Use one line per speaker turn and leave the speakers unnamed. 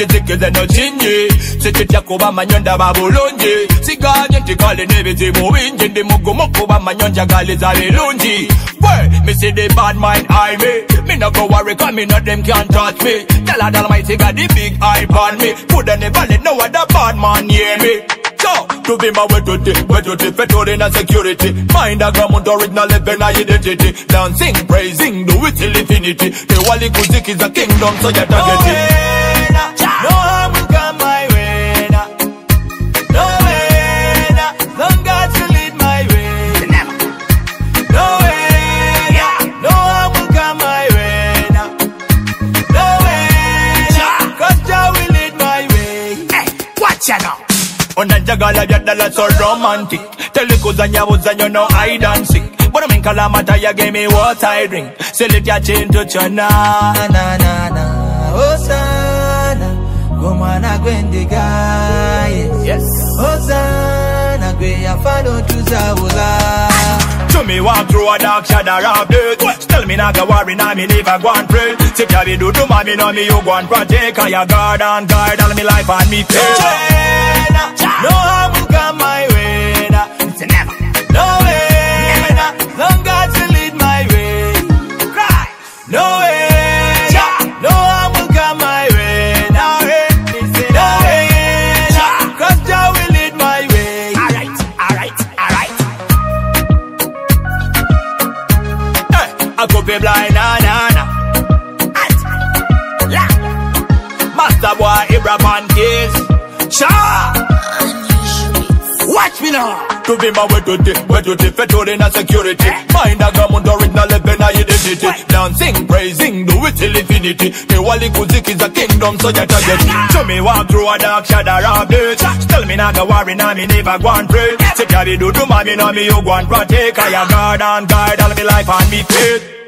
Wadekyetekeza no kingi sikitya kuba manyonda babulungi siganye ntikale n'ebizibu bingi ndi mugumu kuba manyo njagaliza birungi see the bad mind eye me. Me no go worry me know them can't touch me. Tell her Almighty got the big eye on me. Coulda never let no other bad man hear me? Yo, to be my way to the, way to the, petrol in security. Mind a ground original living identity. Dancing, praising, do it till infinity. The Wally Kuzik is a kingdom, so you
No
target it. Oh, Ya now. unanjagala byaddala so romantic telikuzanya buzanyo no hide and seek But I'm in Kalamata, you gave me what I drink. Select your chain to China.
na na na na Hosanna Gomwana gwendiga yes. Hosanna gwe yafano tuzabula
Me walk through a dark shadow of death. Still me not go worry, now me live a go and pray. Ya be do to mommy, know me you go and protect. Cause you guard and guide all me life and me
No
faith.
Way, nah, no harm will come my
Be blind, na na na Master boy, Ibra Panties Cha Watch me now. To be my way to the, way to the petrol in security. Mind a government original living a identity Dancing, praising, do it till infinity. The Wally Kuzik is a kingdom so you target To me walk through a dark shadow of death Tell me not go worry, now me never go and pray. Say carry do to mommy, now me you go and protect I a guard and guide all me life and me faith